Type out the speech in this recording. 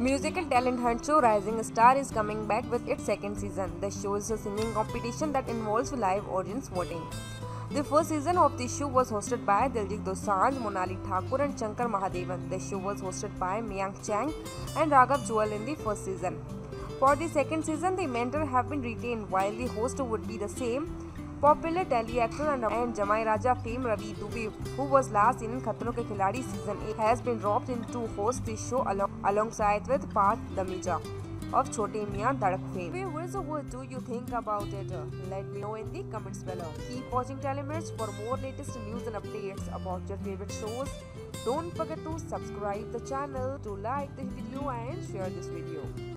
Musical talent hunt show Rising Star is coming back with its second season. The show is a singing competition that involves live audience voting. The first season of the show was hosted by Diljit Dosanjh, Monali Thakur and Shankar Mahadevan. The show was hosted by Meiyang Chang and Raghav Juyal in the first season. For the second season, the mentor have been retained while the host would be the same. Popular telly actor and, Jamai Raja fame Ravi Dubey, who was last in Khatron Ke Khiladi season 8, has been dropped in to host the show along, alongside with Parth Dhamija of Chote Mian Dhadak fame. Viewers, what do you think about it? Let me know in the comments below. Keep watching Tellymirch for more latest news and updates about your favorite shows. Don't forget to subscribe the channel, to like the video and share this video.